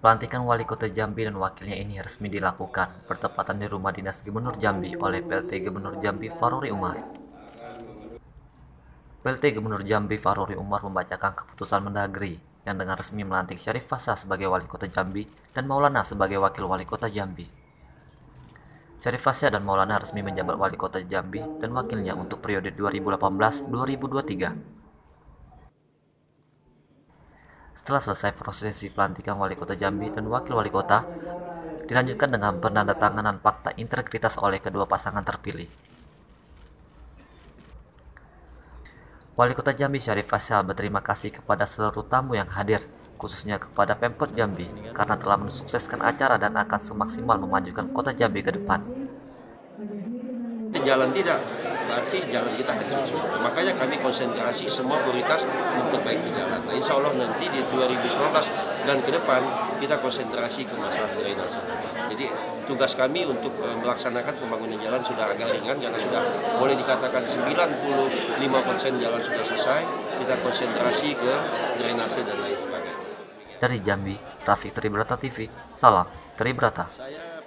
Pelantikan Wali Kota Jambi dan wakilnya ini resmi dilakukan bertepatan di rumah dinas Gubernur Jambi oleh PLT Gubernur Jambi Faruri Umar. PLT Gubernur Jambi Faruri Umar membacakan keputusan Mendagri yang dengan resmi melantik Syarif Fasa sebagai Wali Kota Jambi dan Maulana sebagai Wakil Wali Kota Jambi. Syarif Fasa dan Maulana resmi menjabat Wali Kota Jambi dan wakilnya untuk periode 2018-2023. Setelah selesai prosesi pelantikan wali kota Jambi dan wakil wali kota, dilanjutkan dengan penandatanganan fakta integritas oleh kedua pasangan terpilih. Wali Kota Jambi Syarif Faisal berterima kasih kepada seluruh tamu yang hadir, khususnya kepada Pemkot Jambi, karena telah mensukseskan acara dan akan semaksimal memajukan Kota Jambi ke depan. Jalan tidak, berarti jalan kita kecil. Makanya kami konsentrasi semua prioritas memperbaiki jalan. Nah, insya Allah nanti di 2019 dan ke depan kita konsentrasi ke masalah drainase. Jadi tugas kami untuk e, melaksanakan pembangunan jalan sudah agak ringan karena sudah boleh dikatakan 95% jalan sudah selesai. Kita konsentrasi ke drainase dan lain sebagainya. Dari Jambi, Rafiq Tribrata TV, salam Tribrata. Saya